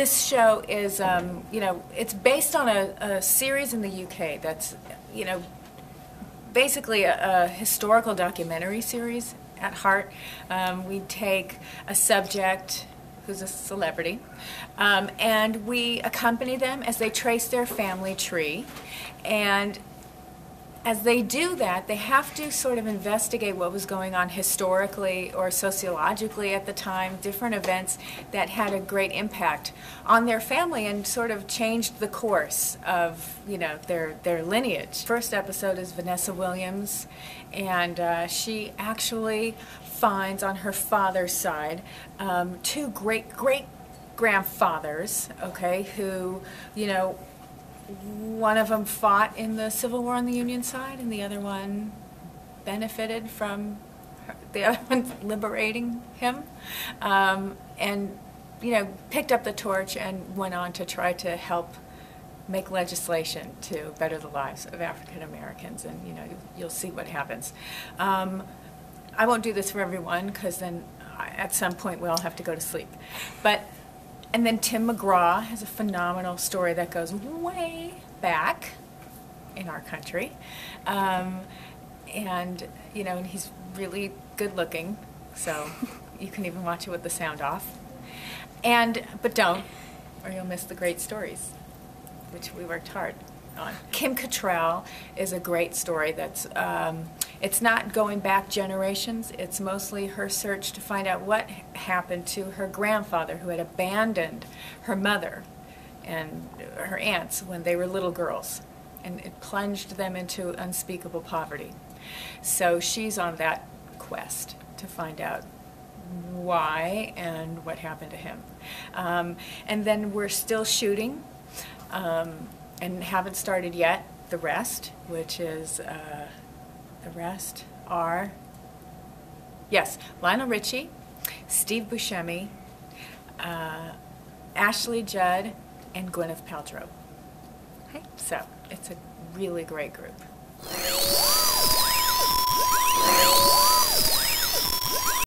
this show is, um, you know, it's based on a, a series in the UK that's, you know, basically a, a historical documentary series at heart. Um, we take a subject who's a celebrity, um, and we accompany them as they trace their family tree. And as they do that, they have to sort of investigate what was going on historically or sociologically at the time, different events that had a great impact on their family and sort of changed the course of, you know, their, their lineage. First episode is Vanessa Williams, and uh, she actually finds on her father's side um, two great great grandfathers, okay, who, you know, one of them fought in the Civil War on the Union side, and the other one benefited from the other one liberating him, um, and you know picked up the torch and went on to try to help make legislation to better the lives of African Americans, and you know you'll see what happens. Um, I won't do this for everyone because then at some point we all have to go to sleep, but and then Tim McGraw has a phenomenal story that goes way back in our country. Um, and, you know, he's really good looking, so you can even watch it with the sound off. And, but don't, or you'll miss the great stories, which we worked hard on. Kim Cattrall is a great story that's, um, it's not going back generations, it's mostly her search to find out what happened to her grandfather who had abandoned her mother and her aunts when they were little girls. And it plunged them into unspeakable poverty. So she's on that quest to find out why and what happened to him. Um, and then we're still shooting um, and haven't started yet the rest, which is uh, the rest are yes, Lionel Richie, Steve Buscemi, uh, Ashley Judd, and Gwyneth Paltrow. Okay, so it's a really great group.